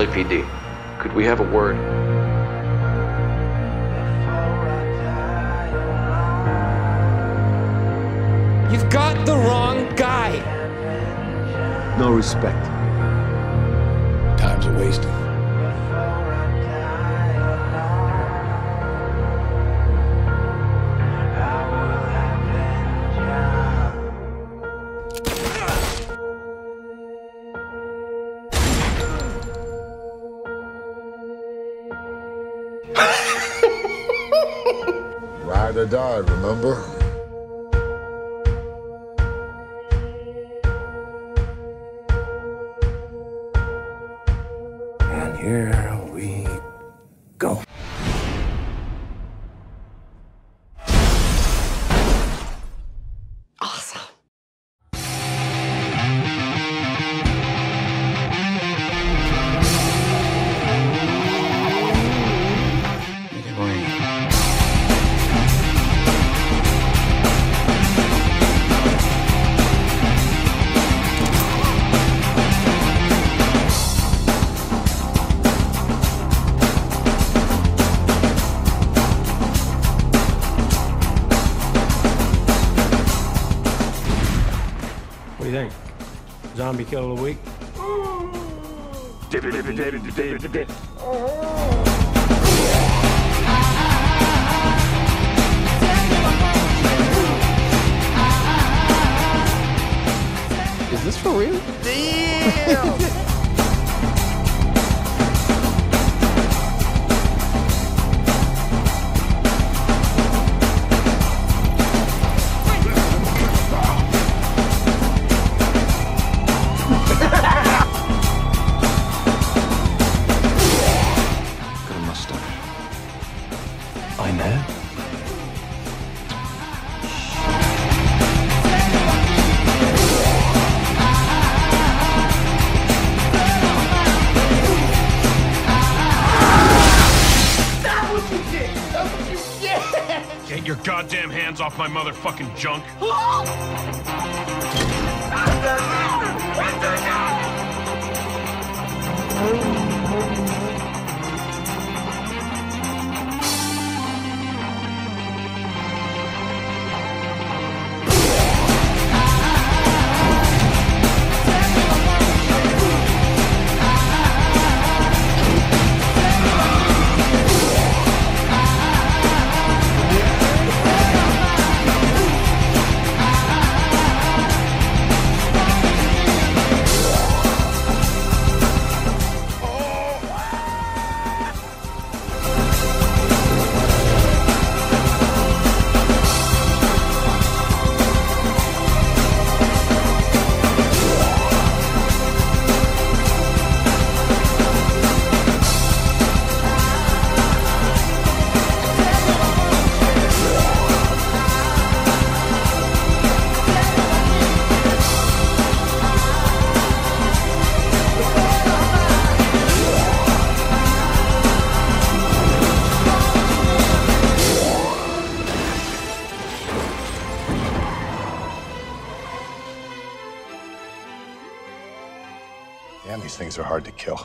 LAPD. Could we have a word? You've got the wrong guy. No respect. Time's a wasting. Ride or die, remember? And here do you think? Zombie kill of the week? Is this for real? Got your goddamn hands off my motherfucking junk. Damn, these things are hard to kill.